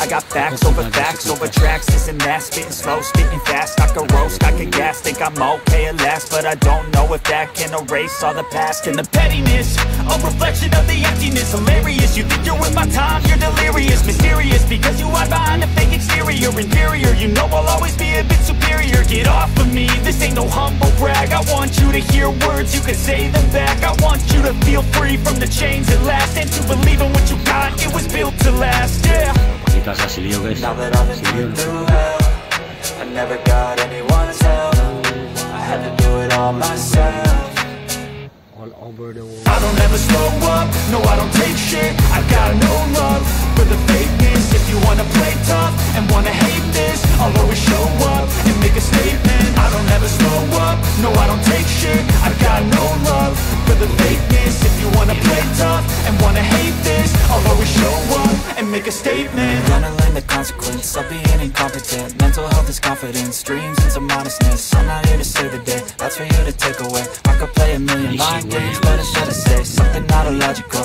I got facts over facts over tracks, this and that Spitting slow, spitting fast, I could roast, I could gas Think I'm okay at last, but I don't know if that can erase all the past. And the pettiness, a reflection of the emptiness. Hilarious, you think you're with my time, you're delirious. Mysterious, because you hide behind a fake exterior. Inferior, you know I'll always be a bit superior. Get off of me, this ain't no humble brag. I want you to hear words, you can say them back. I want you to feel free from the chains at last. And to believe in what you got, it was built to last, yeah Kita sa Silio guys. Now that I've been Silio. through hell I never got anyone's help I had to do it all myself All over the world. I don't ever slow up, no I don't take shit I got no love for the fakeness If you wanna play tough and wanna hate this I'll always show up a statement. Gonna learn the consequence of being incompetent. Mental health is confidence, dreams and some honestness I'm not here to save the day, that's for you to take away. I could play a million mind games, but instead I say Something not illogical,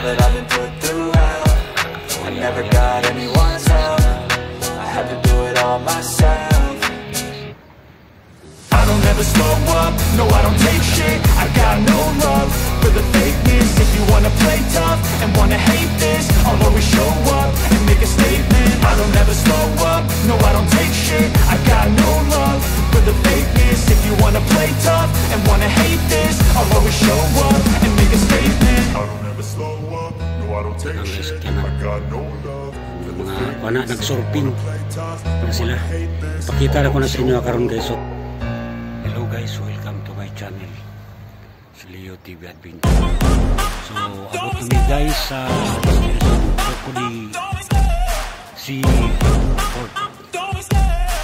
That I've been put through hell I never got anyone's help. I had to do it all myself. I don't ever slow up, no I don't take shit. I got no love for the fakeness. If you wanna play tough and wanna hate love for the Mga pana nag-surfing na sila. and hate this Pakita na ko na sa inyo karon guys. So, hello guys, welcome to my channel. Silio TV Adventure. So, about kami guys sa Crocodile Sea Port.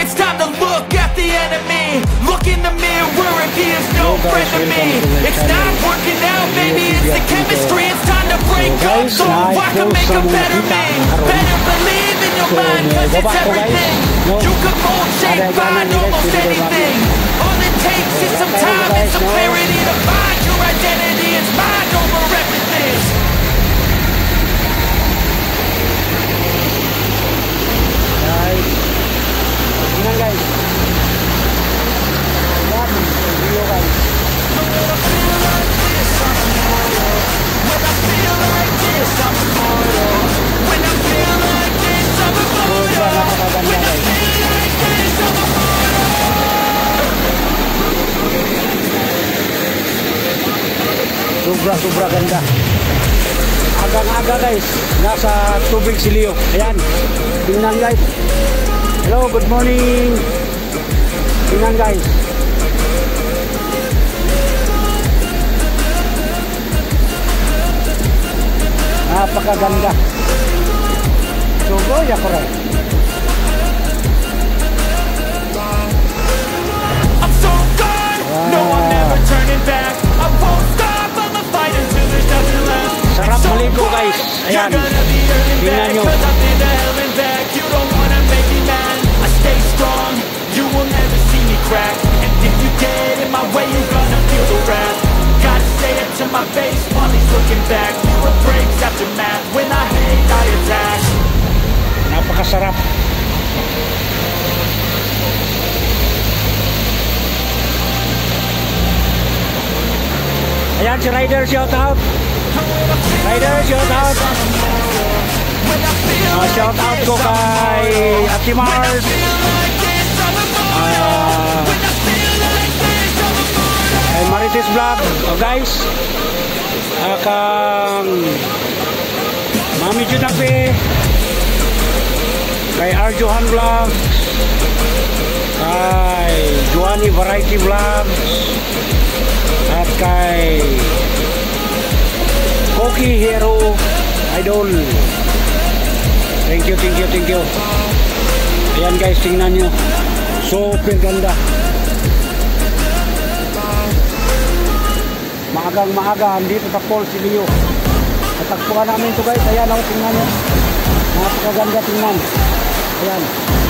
It's time to look at the enemy. Look in the mirror if he is no friend to me. It's not working out, baby, it's the chemistry. It's time to break up so I can make a better me Better believe in your mind cause it's everything. You can mold, shape, find almost anything Sobra sobra ganda. Agang-aga guys, nasa tubig si Leo. Ayan, tingnan guys. Hello, good morning. Tingnan guys. Napakaganda. Sugoy ako rin. I'm so gone. No, I'm never turning back. Sarap maligo guys. Ayan. Tingnan nyo. Napakasarap. Ayan si Rider shout out. Ryder shout out. Uh, shout out ko kay Ate Mars. Uh, kay Marites Vlog. Oh, guys. Uh, kang Mami Junape. Kay Arjohan Vlog. Kay Juani Variety Vlogs. At kay Koki Hero Idol. Thank you, thank you, thank you. Ayan guys, tingnan nyo. Super ganda. Maagang maaga, dito sa Paul si Leo. Natagpuan namin to guys. Ayan, ako tingnan nyo. Napakaganda tingnan. Ayan. I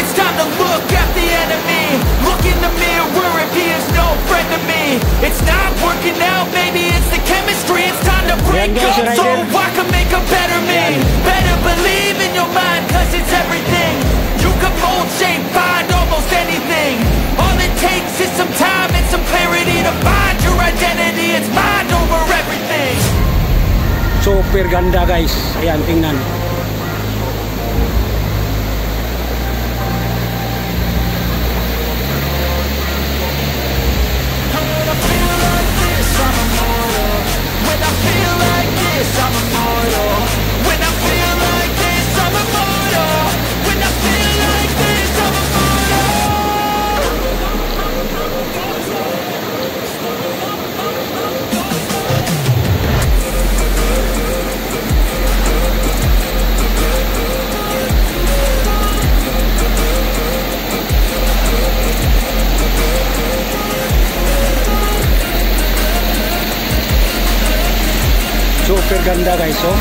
It's time to look at the enemy. Look in the mirror if he is no friend to me. It's not working out, maybe it's the chemistry. It's time to break guys, up so. I can make a better me Better believe in your mind cause it's everything. You can mold, shape, find almost anything. All it takes is some time and some clarity To find your identity, it's mind over everything. Super ganda guys. Ayan, tingnan. Super ganda guys, oh.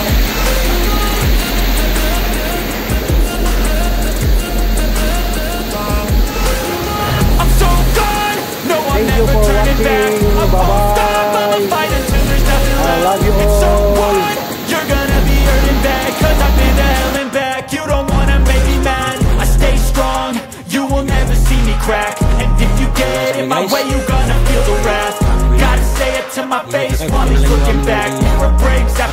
I'm so gone. No, I'm Thank you never for watching. I won't stop. I'ma Bye-bye. fight until there's nothing I love you And so all. You're gonna be hurting bad. Cause I've been to hell and back. You don't wanna make me mad. I stay strong. You will never see me crack. And if you get in my way, you gonna feel the wrath. Gotta say it to my face while he's looking back.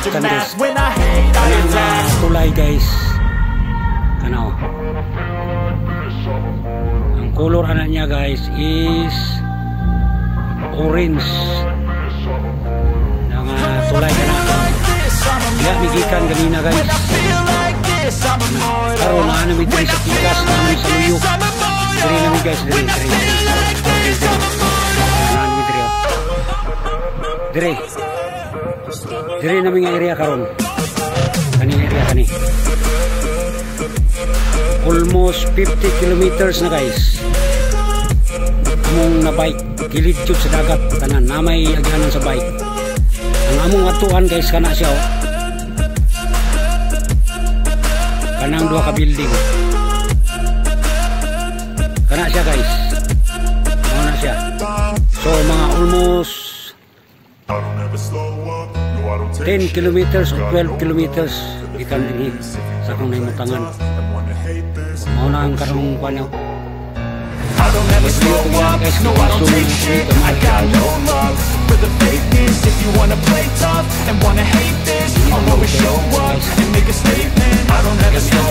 Mga- Mirror breaks after After math. this. When I hate, I Ayan attack. na tulay guys. Ano? Ang color ana niya guys is orange. Nga tulay ka na. Ya, migikan ganina guys. When I feel like this, I'm immortal. Karon na namin When diri I sa feel tikas namin like sa this, luyok. I'm immortal. Diri namin guys, diri, When I diri. feel diri namin nga area karon. Kani area kani. Almost 50 kilometers na guys. Among na bike gilid jud sa dagat tanan namay agyanan sa bike. Ang among atuan guys kana siya oh. Kanang duha ka building. Kana siya guys. Ano na siya. So mga almost 10 take shit. kilometers Got 12 no kilometers love for the ikan dinhi sa play naimutangan. Mao na ang karong panyo. I don't ever slow up, no I don't take shit I got no love for the fakeness If you wanna play tough and wanna hate this I'll always show up and make a statement I don't ever slow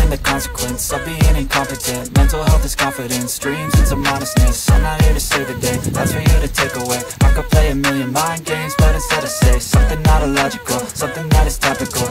Learn of being incompetent. Mental health is confidence, dreams into modestness. I'm not here to save the day, that's for you to take away. I could play a million mind games, but instead I say Something not illogical, something that is topical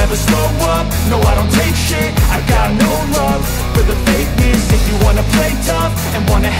Don't slow up, no I don't take shit. I got no love for the fakeness. If you wanna play tough and wanna